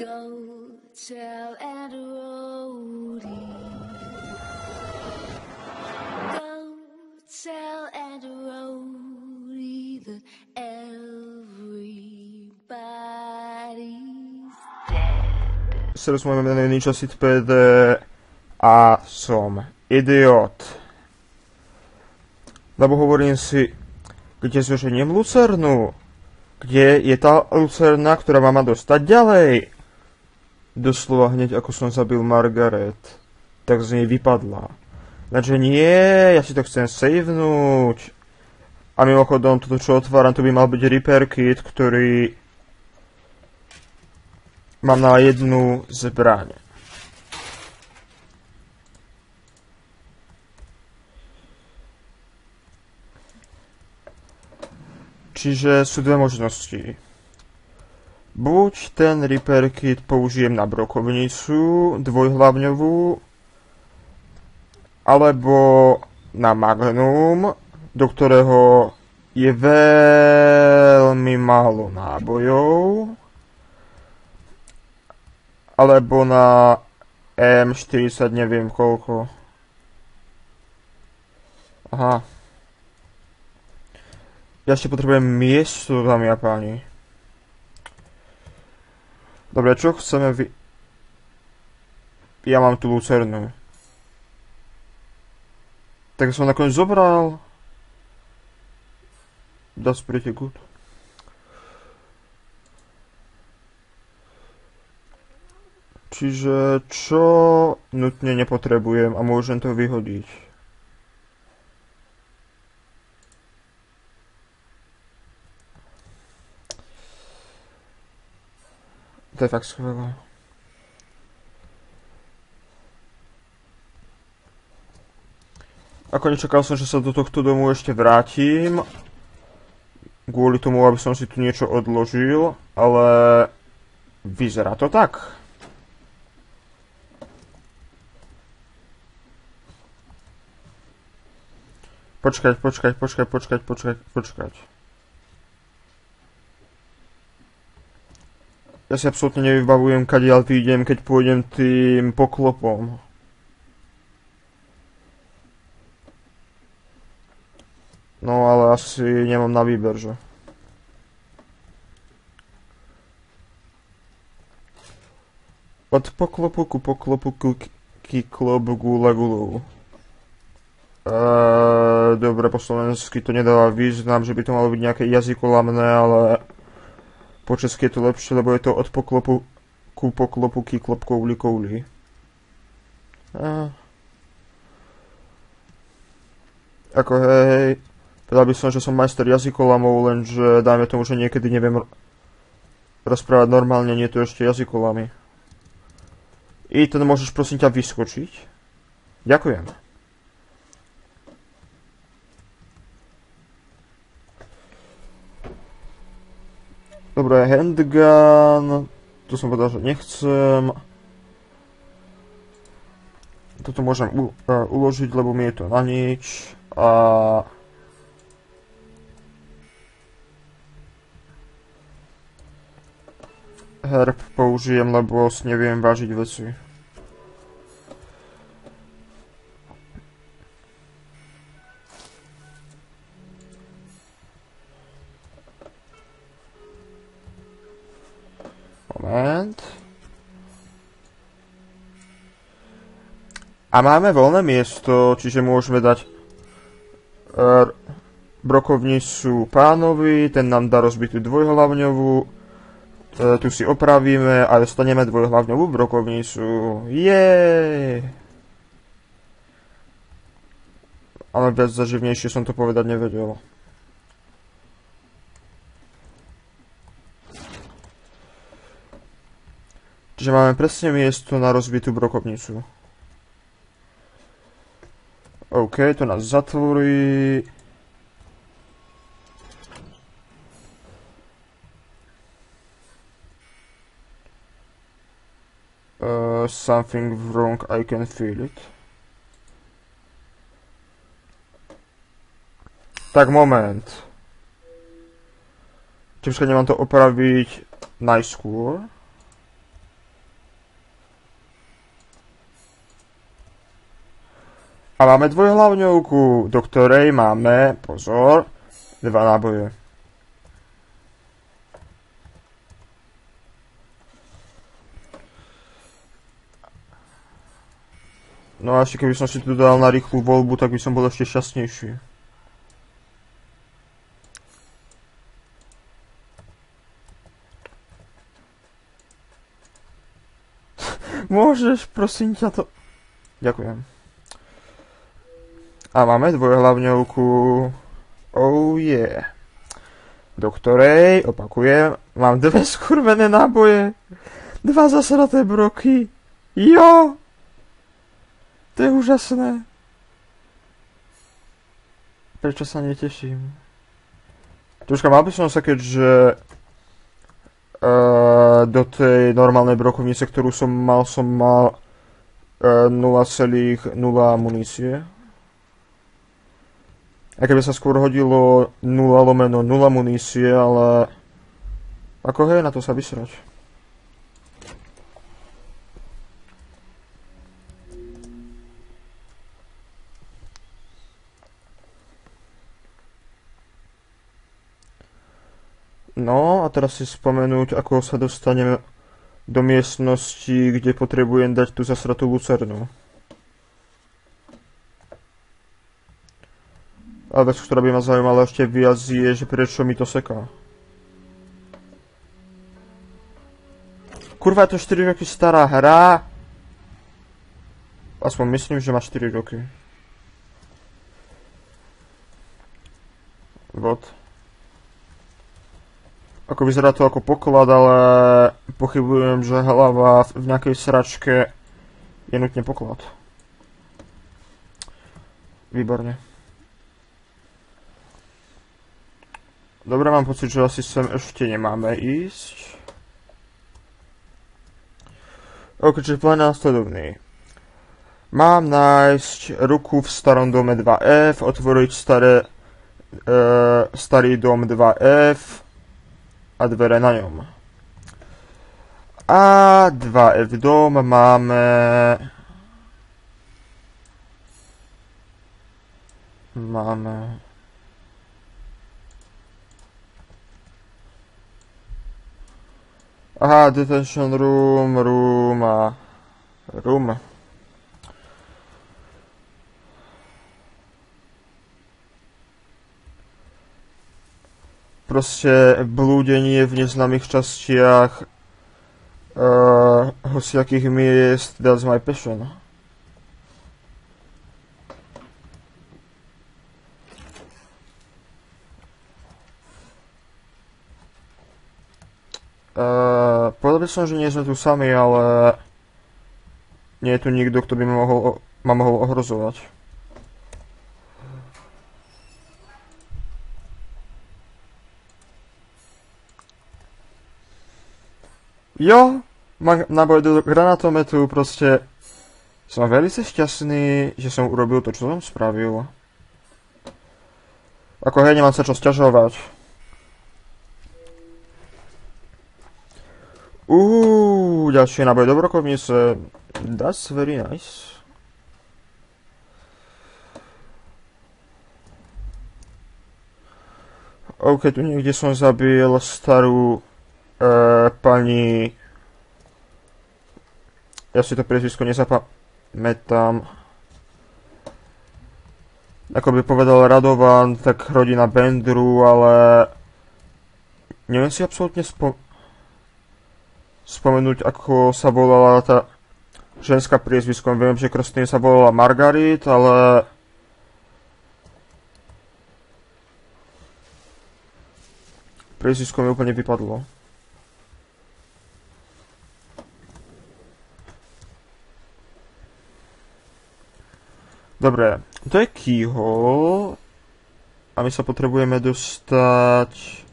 Go tell Aunt Rhody. Go tell Aunt Rhody that everybody's dead. Teraz moje jmený časit PD a som idiot. Lebo hovorím si, kde zoženiem lucernu? Kde je tá lucerna, ktorá ma má dostať ďalej? Doslova hneď ako som zabil Margaret, tak z nej vypadla. Takže nie, ja si to chcem savenúť. A mimochodom, toto čo otváram, to by mal byť Repair Kit, ktorý mám na jednu zbraň. Čiže sú dve možnosti. Buď ten repair kit použijem na brokovnicu dvojhlavňovú, alebo na magnum, do ktorého je veľmi málo nábojov, alebo na M40 neviem koľko. Aha. Ja ešte potrebujem miesto, dámy a páni. Dobre, čo chceme vy... Ja mám tu lucernu. Tak som nakoniec zobral. That's pretty good. Čiže čo nutne nepotrebujem a môžem to vyhodiť? To je fakt skvelé. Ako nečakal som, že sa do tohto domu ešte vrátim. Kvôli tomu, aby som si tu niečo odložil, ale vyzerá to tak. Počkať, počkať, počkať, počkať, počkať, počkať. Ja si absolútne nevybavujem, kadiaľ idem, keď pôjdem tým poklopom. No ale asi nemám na výber, že? Od poklopu ku poklopu ku kiklop gula gulu. Eee, dobre, po slovensky to nedáva význam, že by to malo byť nejaké jazykolamné, ale po česky je to lepšie, lebo je to od poklopu ku poklopu klop kouli kouli. A... Ako hej, povedal by som, že som majster jazykolamov, lenže dajme tomu, že niekedy neviem rozprávať normálne, nie to ešte jazykolami. I ten môžeš prosím ťa vyskočiť? Ďakujem. Dobre, handgun. Tu som povedal, že nechcem. Toto môžem u, uh, uložiť, lebo mi to na nič. A... Herb použijem, lebo neviem vážiť veci. A máme voľné miesto, čiže môžeme dať uh, brokovnicu pánovi, ten nám dá rozbitú dvojhlavňovú, uh, tu si opravíme a dostaneme dvojhlavňovú brokovnicu. Jej! Ale viac zaživnejšie som to povedať nevedel. Čiže máme presne miesto na rozbitú brokovnicu. OK, to nás zatvorí. Uh, something wrong, I can feel it. Tak moment. Čiže nemám to opraviť najskôr. A máme dvojhlavňovku, do ktorej máme, pozor, dva náboje. No a ešte keby som si tu dal na rýchlu voľbu, tak by som bol ešte šťastnejší. Môžeš, prosím ťa to... Ďakujem. A máme dvojhlavňovku. Oh yeah. Do ktorej, opakujem, mám dve skurvené náboje. Dva zasraté broky. Jo! To je úžasné. Prečo sa neteším? Troška mal by som sa, keďže uh, do tej normálnej brokovnice, ktorú som mal, som mal uh, 0,0 munície. A keby sa skôr hodilo 0 lomeno 0 munície, ale ako hej, na to sa vysrať. No a teraz si spomenúť, ako sa dostaneme do miestnosti, kde potrebujem dať tú zasratú lucernu. A vec, ktorá by ma zaujímala ešte viac je, že prečo mi to seká. Kurva, je to 4 roky stará hra. Aspoň myslím, že má 4 roky. Vod. Ako vyzerá to ako poklad, ale pochybujem, že hlava v nejakej sračke je nutne poklad. Výborne. Dobre, mám pocit, že asi sem ešte nemáme ísť. Ok, čiže plán následovný. Mám nájsť ruku v starom dome 2F, otvoriť staré, e, starý dom 2F, a dvere na ňom. A 2F dom máme... Máme... Aha, detention room, room a... Room. proste blúdenie v neznámych častiach uh, hociakých miest, that's my passion. Uh, povedal by som, že nie sme tu sami, ale nie je tu nikto, kto by ma mohol, ma mohol ohrozovať. Jo, mám náboj do granatometu, proste som veľmi šťastný, že som urobil to, čo som spravil. Ako hej, nemám sa čo sťažovať. Uuu, ďalšie náboje do brokovnice. That's very nice. OK, tu niekde som zabil starú uh, pani... Ja si to priezvisko nezapamätám. Ako by povedal Radovan, tak rodina Bendru, ale... Neviem si absolútne spo... spomenúť, ako sa volala tá ženská priezviskom. Viem, že krstný sa volala Margarit, ale... Priezvisko mi úplne vypadlo. Dobre, to je keyhole. A my sa potrebujeme dostať...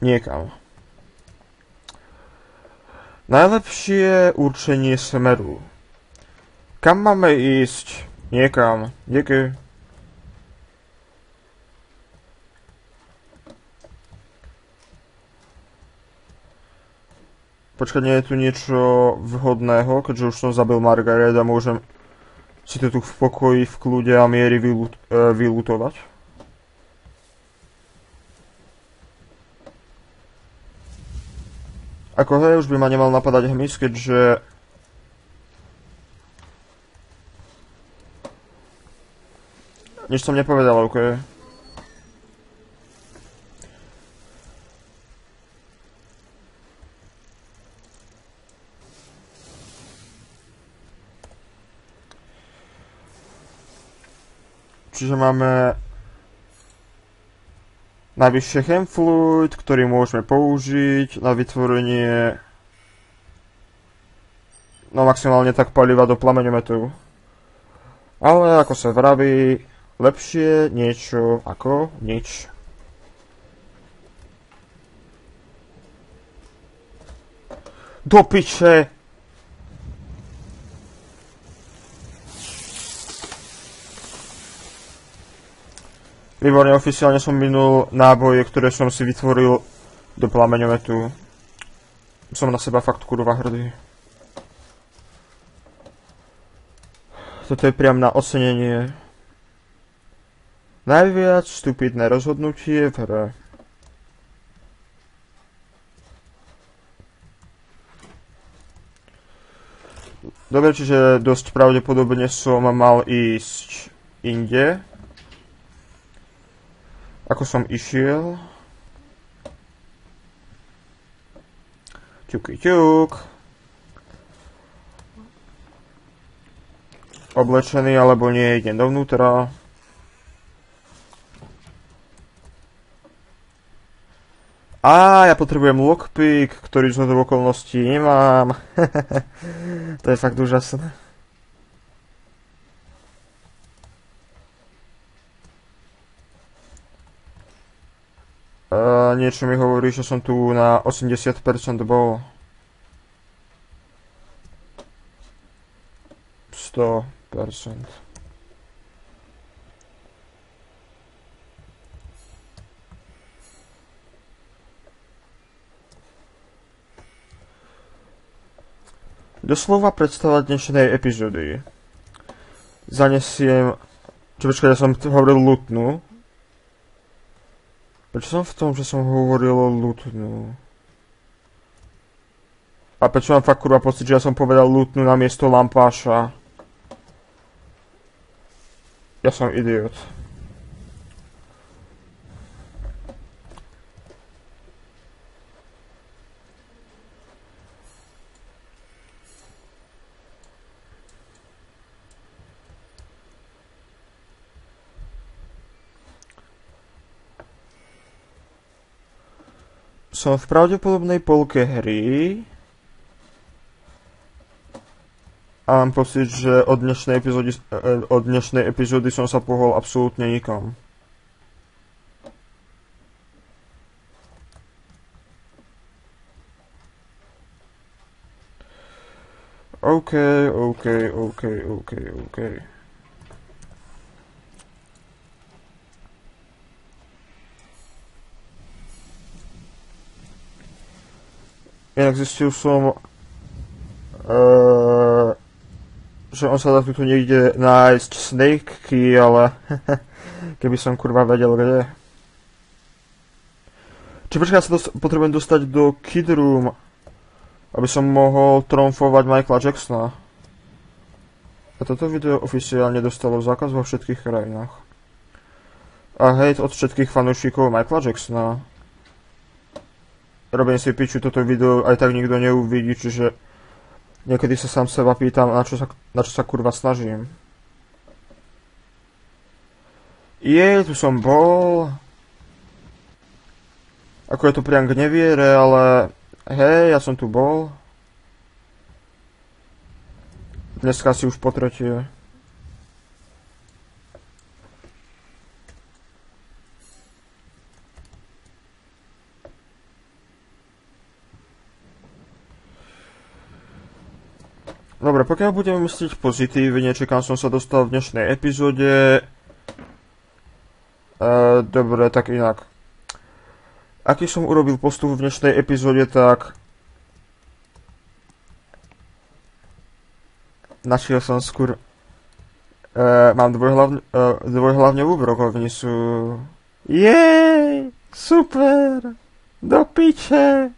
Niekam. Najlepšie určenie smeru. Kam máme ísť? Niekam. Díky. Počkať, nie je tu niečo vhodného, keďže už som zabil Margaret a môžem si to tu v pokoji, v kľude a miery e, vylutovať. Ako hej, už by ma nemal napadať hmyz, keďže... Nič som nepovedal, OK. Čiže máme najvyššie chemfluid, ktorý môžeme použiť na vytvorenie no maximálne tak paliva do plameňometu. Ale ako sa vraví, lepšie niečo ako nič. Do piče! Výborne, oficiálne som minul náboje, ktoré som si vytvoril do plameňometu. Som na seba fakt kurva hrdý. Toto je priam na ocenenie. Najviac stupidné rozhodnutie v hre. Dobre, čiže dosť pravdepodobne som mal ísť inde. Ako som išiel. Ťuky ťuk. Oblečený alebo nie, idem dovnútra. Á, ja potrebujem lockpick, ktorý z okolností nemám. to je fakt úžasné. Uh, niečo mi hovorí, že som tu na 80% bol. 100%. Doslova predstava dnešnej epizódy. Zanesiem... Čo počkaj, ja som hovoril lutnú. Prečo som v tom, že som hovoril o lutnú? A prečo mám fakt kurva pocit, že ja som povedal lutnú na miesto lampáša? Ja som idiot. Som v pravdepodobnej polke hry a mám pocit, že od dnešnej epizódy, eh, od dnešnej epizódy som sa pohol absolútne nikam. OK, OK, OK, OK, OK. Inak zistil som, uh, že on sa dá tu niekde nájsť snake key, ale keby som kurva vedel, kde. Či počkaj, ja sa dos- potrebujem dostať do Kid Room, aby som mohol tromfovať Michaela Jacksona. A toto video oficiálne dostalo zákaz vo všetkých krajinách. A hejt od všetkých fanúšikov Michaela Jacksona robím si piču, toto video aj tak nikto neuvidí, čiže niekedy sa sám seba pýtam, na čo sa, na čo sa kurva snažím. Je, tu som bol. Ako je to priam k neviere, ale hej, ja som tu bol. Dneska si už po tretie. Dobre, pokiaľ budeme myslieť pozitívne, či kam som sa dostal v dnešnej epizóde... E, dobre, tak inak. Aký som urobil postup v dnešnej epizóde, tak... Našiel som skôr... E, mám dvojhlavne, e, dvojhlavňovú brokovnicu. Jej! Super! Do piče!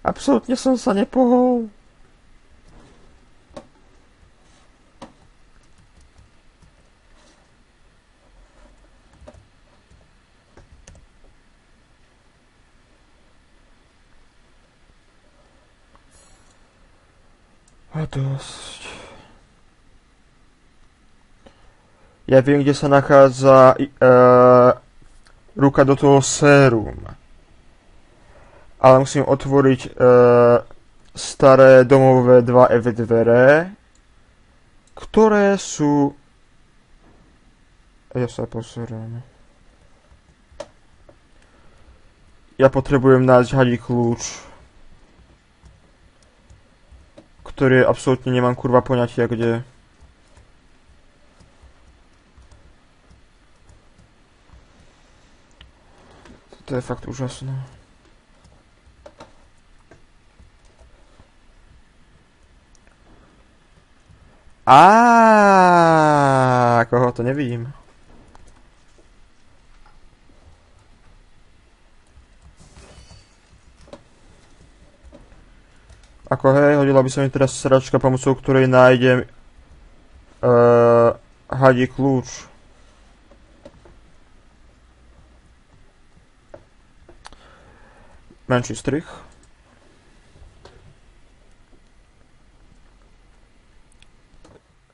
Absolútne som sa nepohol. A dosť. Ja viem, kde sa nachádza uh, ruka do toho sérum. Ale musím otvoriť uh, staré domové 2F dvere, ktoré sú... Ja sa poserám. Ja potrebujem nájsť hadí kľúč ktorý absolútne nemám kurva poňatia, kde... To je fakt úžasné. A to nevidím. Ako hej, hodila by sa mi teraz sračka, pomocou ktorej nájdem uh, hadí kľúč. Menší strich.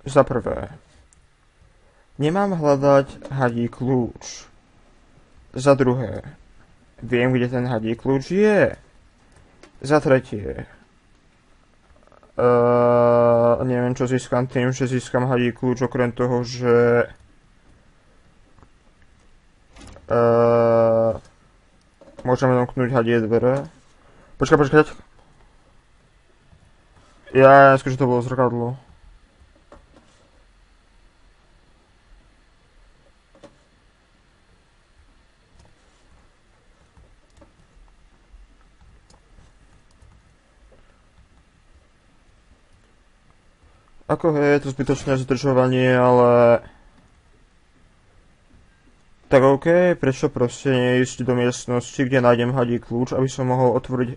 Za prvé. Nemám hľadať hadí kľúč. Za druhé. Viem, kde ten hadí kľúč je. Za tretie. Uh, neviem, čo získam tým, že získam hadí kľúč, okrem toho, že... Uh, môžeme domknúť hadie dvere. Počkaj, počkaj. Ja, ja že to bolo zrkadlo. Ako je to zbytočné zdržovanie, ale... Tak OK, prečo proste neísť do miestnosti, kde nájdem hadí kľúč, aby som mohol otvoriť...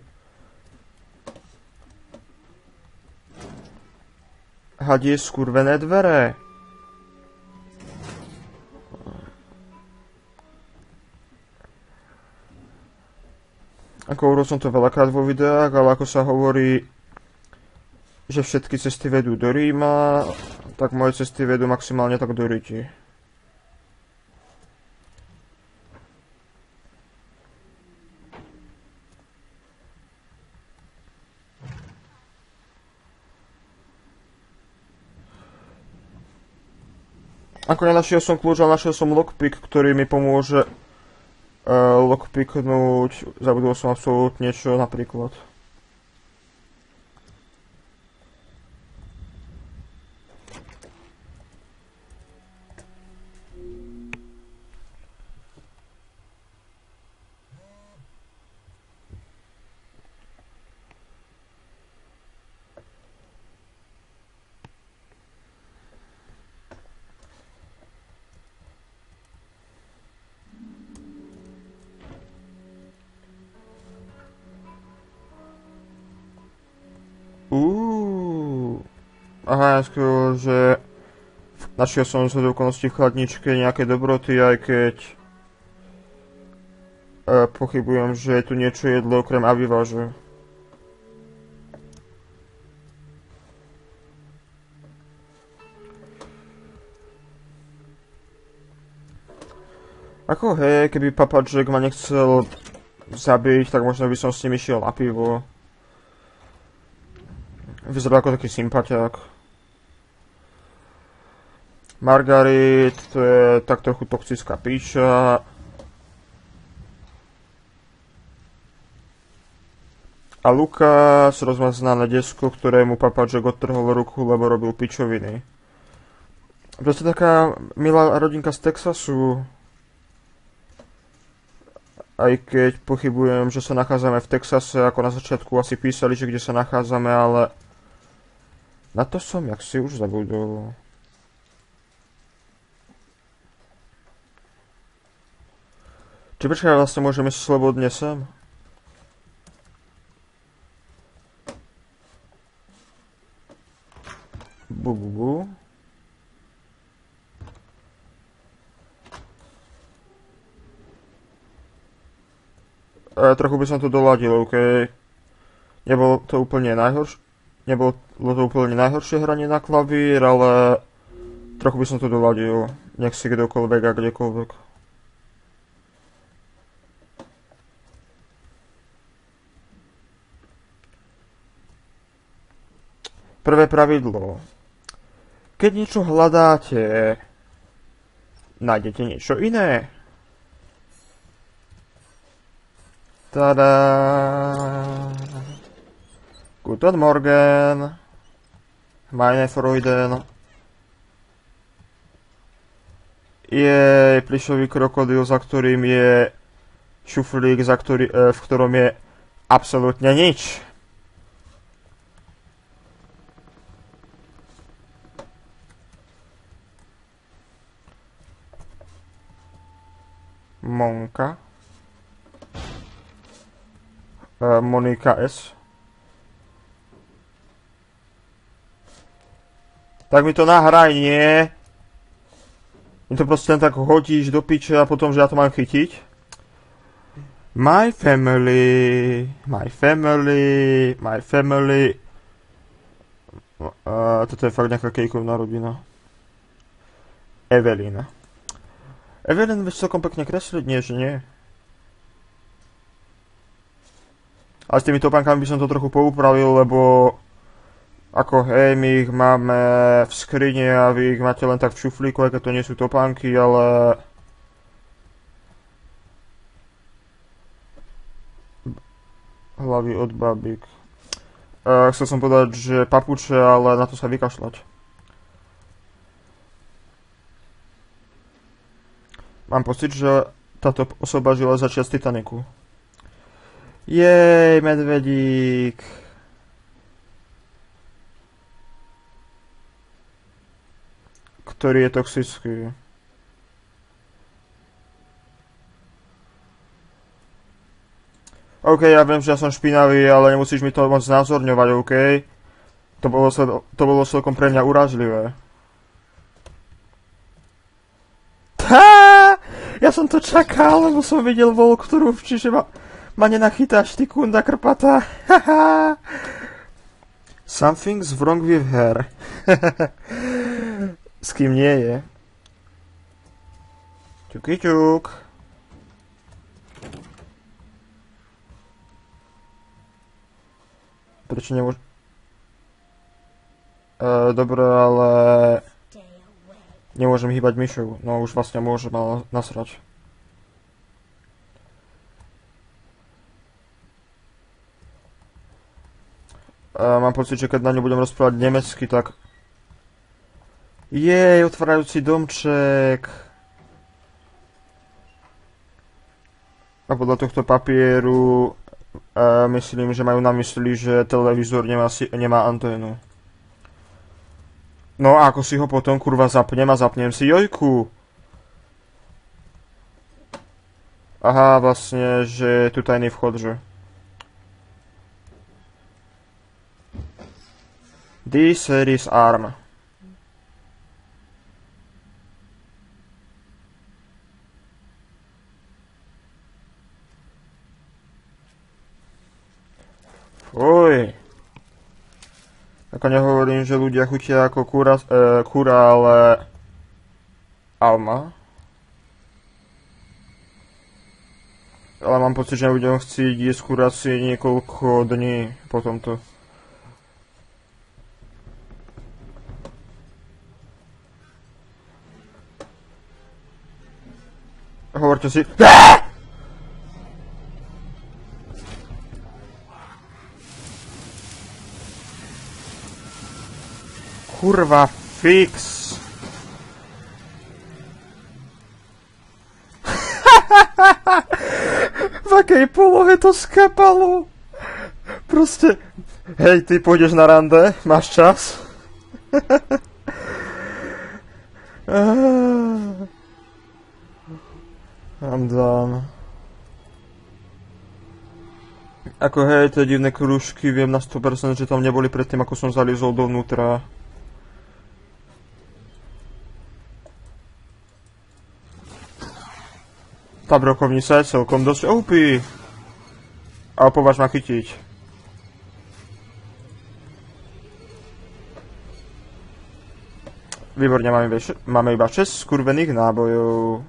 Hadie skurvené dvere. Ako hovoril som to veľakrát vo videách, ale ako sa hovorí, že všetky cesty vedú do Ríma, tak moje cesty vedú maximálne tak do Riti. Ako nenašiel som kľúč, ale našiel som lockpick, ktorý mi pomôže uh, lockpicknúť, zabudol som absolútne čo napríklad. Aha, skôr, že našiel som sa do okolností v chladničke nejaké dobroty, aj keď e, pochybujem, že je tu niečo jedlo okrem aviváže. Ako hej, keby Papa Jack ma nechcel zabiť, tak možno by som s ním išiel na pivo. Vyzerá ako taký sympatiák. Margarit, to je tak trochu toxická píča. A Lukas, rozmaznané desko, ktorému papaček odtrhol ruku, lebo robil pičoviny. Proste taká milá rodinka z Texasu. Aj keď pochybujem, že sa nachádzame v Texase, ako na začiatku asi písali, že kde sa nachádzame, ale Na to som, jak si už zabudol. Či počkaj, vlastne môžeme ísť slobodne sem? Bu, bu, bu. E, trochu by som to doladil, OK? Nebolo to úplne najhoršie. Nebolo to úplne najhoršie hranie na klavír, ale trochu by som to doladil. Nech si kdokoľvek a kdekoľvek. Prvé pravidlo. Keď niečo hľadáte, nájdete niečo iné. Tada. Guten Morgen. Meine Freuden. Je plišový krokodil, za ktorým je šuflík, za ktorý, e, v ktorom je absolútne nič. Monka. E, Monika S. Tak mi to nahraj, nie? Mi to proste len tak hodíš do piče a potom, že ja to mám chytiť. My family, my family, my family. Uh, toto je fakt nejaká kejkovná rodina. Evelina. Evelyn vieš celkom pekne kresliť, nie, že nie? Ale s tými topánkami by som to trochu poupravil, lebo ako hej, my ich máme v skrine a vy ich máte len tak v šuflíku, keď to nie sú topánky, ale... Hlavy od babík. Uh, chcel som povedať, že papuče, ale na to sa vykašľať. Mám pocit, že táto osoba žila začiat Titaniku. Jej, medvedík. Ktorý je toxický. OK, ja viem, že ja som špinavý, ale nemusíš mi to moc znázorňovať, OK? To bolo, to bolo celkom pre mňa urážlivé. Ja som to čakal, lebo som videl volk, ktorú, čiže ma, ma nenachytáš, ty kunda krpata. Something's wrong with her. S kým nie je? Čuky čuk. Prečo nemôž... Uh, dobre, ale... Nemôžem hýbať myšou, no už vlastne môžem, ale nasrať. A mám pocit, že keď na ňu budem rozprávať nemecky, tak... Jej, otvárajúci domček. A podľa tohto papieru myslím, že majú na mysli, že televízor nemá, si, anténu. No a ako si ho potom kurva zapnem a zapnem si jojku. Aha, vlastne, že tu tajný vchod, že? D-Series ARM. Fuj. Ako nehovorím, že ľudia chutia ako kúra, e, kúra ale... Alma. Ale mám pocit, že nebudem chcieť jesť kuráci niekoľko dní po tomto. Hovorte si... Aaaa! Kurva fix. v akej polohe to skapalo? Proste, hej, ty pôjdeš na rande, máš čas? I'm done. Ako hej, tie divné kružky, viem na 100%, že tam neboli predtým, ako som zaliezol dovnútra. Tá brokovnica je celkom dosť OP. A považ ma chytiť. Výborne, máme, máme iba 6 skurvených nábojov.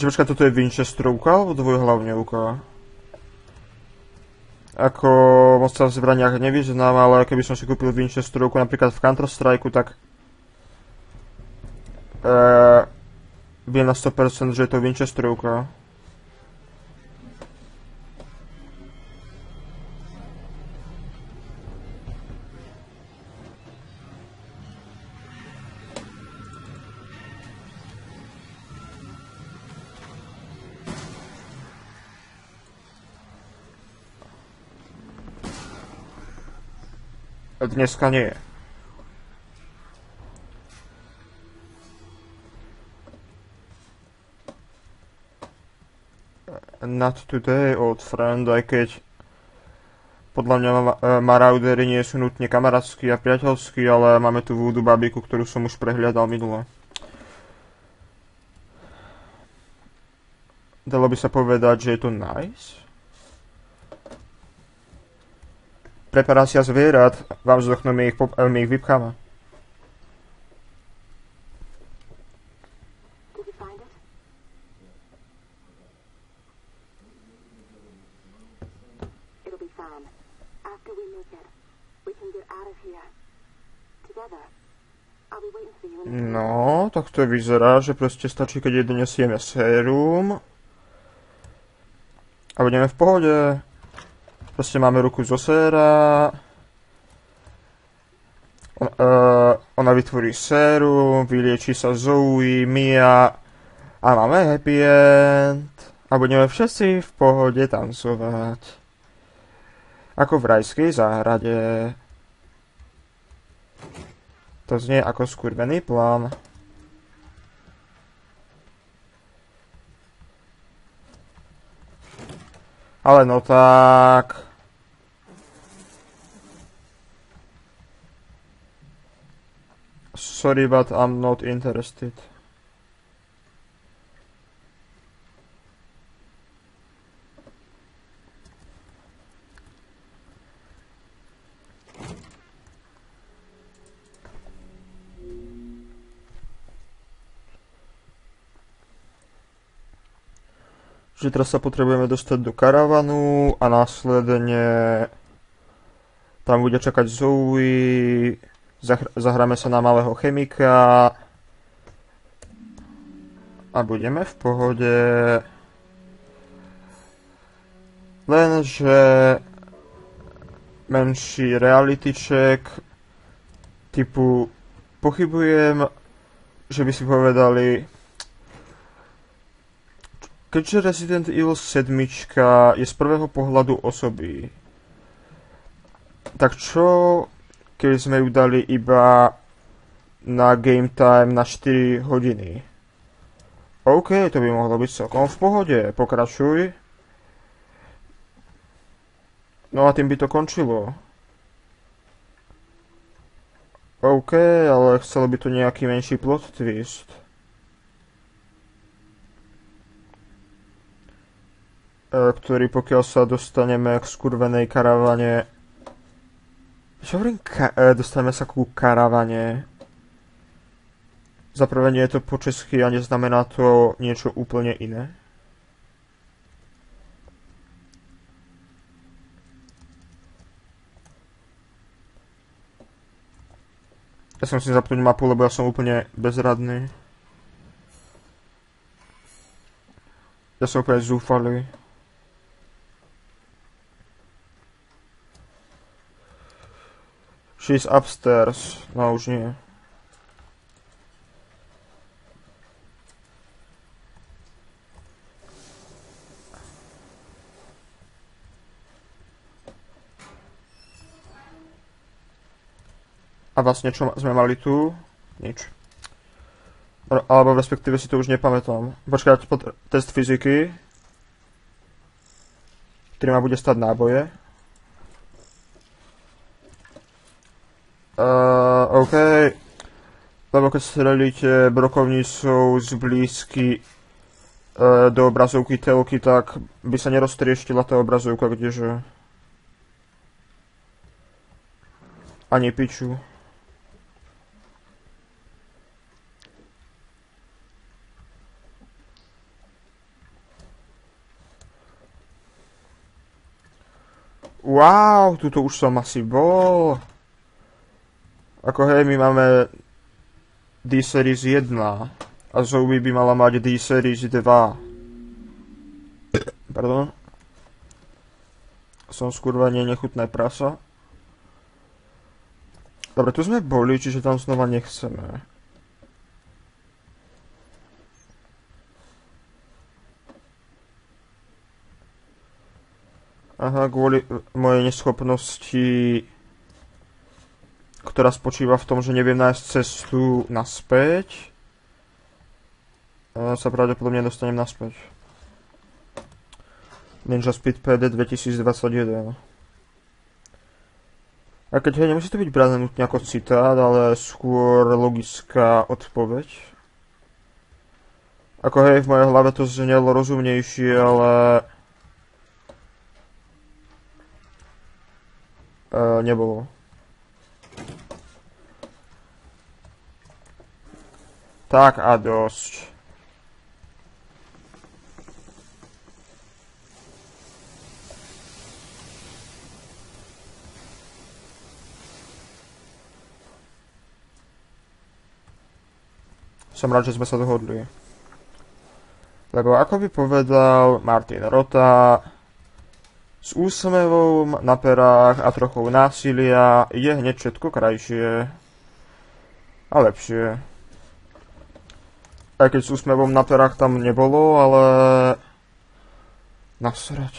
Čiže počkaj, toto je Winchesterovka alebo dvojhlavňovka? Ako moc sa v zbraniach nevyznám, ale keby som si kúpil Winchesterovku napríklad v Counter-Strike, tak uh, viem na 100%, že je to Winchesterovka. Dneska nie. Not today, old friend, aj keď podľa mňa e, Maraudery nie sú nutne kamarátskí a priateľskí, ale máme tu voodoo babiku, ktorú som už prehliadal minule. Dalo by sa povedať, že je to nice? Preparácia zvierat, vám zdochnú, my ich, e, my ich vypcháme. Did you find it? It'll be fine. After we make it, we can get out of here. Together. I'll be waiting for you in the No, tak to vyzerá, že proste stačí, keď jej donesieme sérum. A budeme v pohode. Proste máme ruku zo séra. On, uh, ona vytvorí sérum, vylieči sa Zoe, Mia a máme happy end. A budeme všetci v pohode tancovať. Ako v rajskej záhrade. To znie ako skurvený plán. Ale no tak... Sorry, but I'm not interested. Že teraz sa potrebujeme dostať do karavanu a následne tam bude čakať Zoe, zahr- zahráme sa na malého chemika a budeme v pohode. Lenže menší reality check typu pochybujem, že by si povedali Keďže Resident Evil 7 je z prvého pohľadu osoby, tak čo, keď sme ju dali iba na game time na 4 hodiny? OK, to by mohlo byť celkom v pohode, pokračuj. No a tým by to končilo. OK, ale chcelo by to nejaký menší plot twist. Ktorý pokiaľ sa dostaneme k skurvenej karavane... Čo hovorím? Ka- e, dostaneme sa ku karavane. Zaprvé nie je to po česky a neznamená to niečo úplne iné. Ja som si zapnúť mapu, lebo ja som úplne bezradný. Ja som úplne zúfalý. She's upstairs. No už nie. A vlastne čo sme mali tu? Nič. Alebo respektíve si to už nepamätám. Počkať, test fyziky. Ktorý ma bude stať náboje. Uh, OK. Lebo keď strelíte brokovnicou z blízky uh, do obrazovky telky, tak by sa neroztrieštila tá obrazovka, kdeže... Ani piču. Wow, tuto už som asi bol. Ako hej, my máme D-Series 1 a Zoe by mala mať D-Series 2. Pardon. Som skurva nie nechutné prasa. Dobre, tu sme boli, čiže tam znova nechceme. Aha, kvôli e, mojej neschopnosti, ktorá spočíva v tom, že neviem nájsť cestu naspäť, e, sa pravdepodobne dostanem naspäť. Ninja Speed PD 2021. A keď hej, nemusí to byť brané nutne ako citát, ale skôr logická odpoveď. Ako hej, v mojej hlave to znelo rozumnejšie, ale... Uh, nebolo. Tak a dosť. Som rád, že sme sa dohodli. Lebo ako by povedal Martin Rota, s úsmevom na perách a trochou násilia je hneď všetko krajšie a lepšie. Aj keď s úsmevom na perách tam nebolo, ale... Nasrať.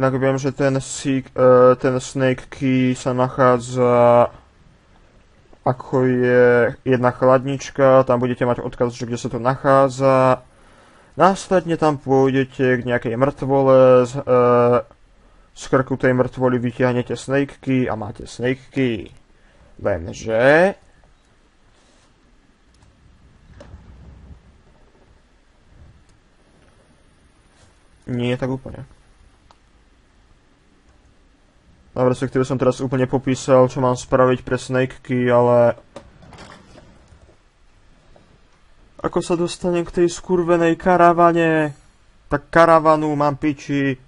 Inak viem, že ten, seek, uh, ten Snake Key sa nachádza ako je jedna chladnička, tam budete mať odkaz, že kde sa to nachádza. Následne tam pôjdete k nejakej mŕtvole, z, uh, z krku tej mŕtvoly vytiahnete Snake a máte Snake Key. Lenže... Nie tak úplne. No respektíve som teraz úplne popísal, čo mám spraviť pre Snake Key, ale... Ako sa dostanem k tej skurvenej karavane? Tak karavanu mám piči.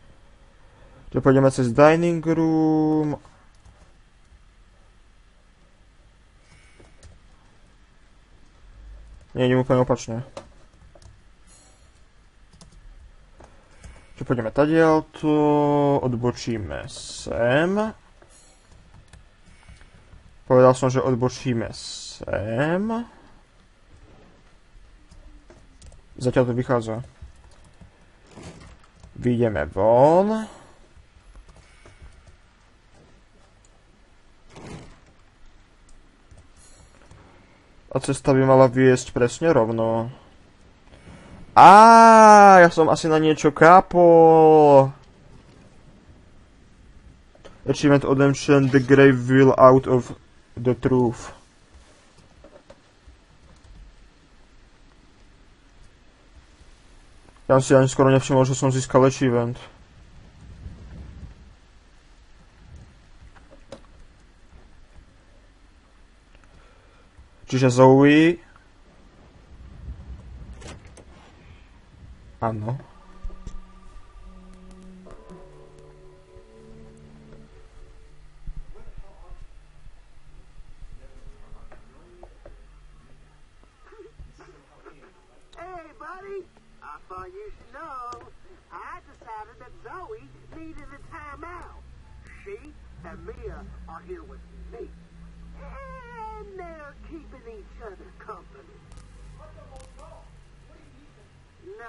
Že pôjdeme cez dining room. Nie, idem úplne opačne. Čiže pôjdeme tadiaľto, odbočíme sem. Povedal som, že odbočíme sem. Zatiaľ to vychádza. Vyjdeme von. A cesta by mala viesť presne rovno. Á, ja som asi na niečo kápol. Achievement Redemption, The Grave Will Out of the Truth. Ja si ani skoro nevšimol, že som získal achievement. Čiže Zoe Áno.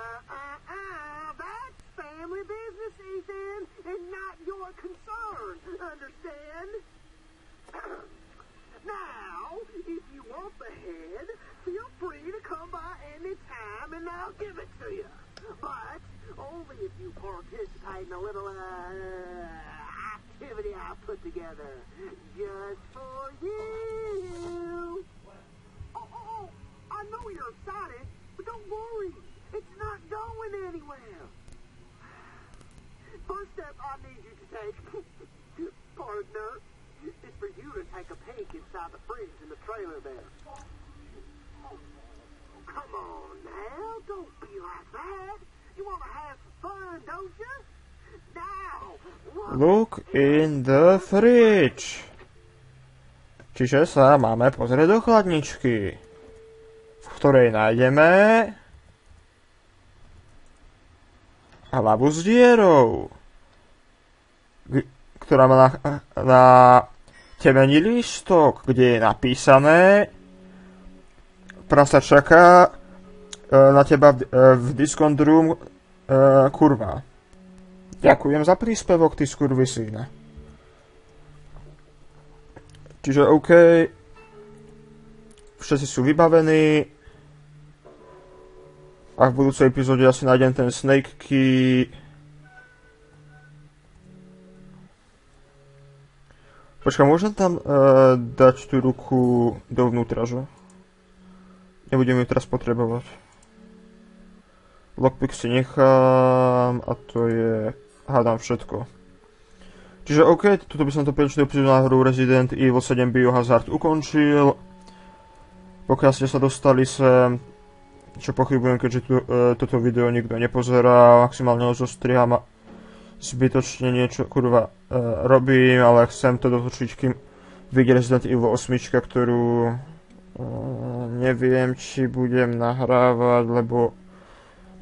Nuh-uh-uh. That's family business, Ethan, and not your concern. Understand? now, if you want the head, feel free to come by any time and I'll give it to you. But only if you participate in a little uh, activity I put together just for you. Oh, oh, oh, I know you're excited, but don't worry. It's not going anywhere. First step I need you to take, partner, is for you to take a peek inside the fridge in the trailer there. Oh, come on now, don't be like that. You want to have fun, don't you? Now. Look in the fridge. Čiže sa máme pozrieť do chladničky, v ktorej nájdeme hlavu s dierou, ktorá má na, na temení lístok, kde je napísané prasa čaká e, na teba v, e, v Discount e, kurva. Ďakujem za príspevok, ty skurvisíne. Čiže OK, všetci sú vybavení a v budúcej epizóde asi nájdem ten Snake Key. Počkaj, môžem tam uh, dať tú ruku dovnútra, že? Nebudem ju teraz potrebovať. Lockpick si nechám a to je, hádam všetko. Čiže OK, toto by som to peľčnú epizódu na hru Resident Evil 7 Biohazard ukončil. Pokiaľ ste sa dostali sem, čo pochybujem, keďže tu, e, toto video nikto nepozerá, maximálne ho zostriham a zbytočne niečo kurva e, robím, ale chcem to dotočiť, kým vyjde Resident Evil 8, ktorú e, neviem, či budem nahrávať, lebo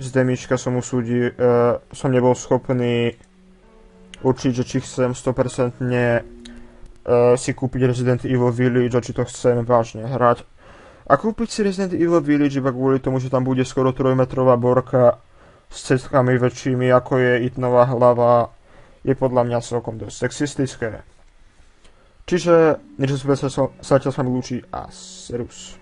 z demička som usúdi, e, som nebol schopný určiť, že či chcem 100% e, si kúpiť Resident Evil Village a či to chcem vážne hrať. A kúpiť si Resident Evil Village iba kvôli tomu, že tam bude skoro 3-metrová borka s ceckami väčšími ako je Itnová hlava, je podľa mňa celkom dosť sexistické. Čiže, než sa sa sa sa lúči a serus.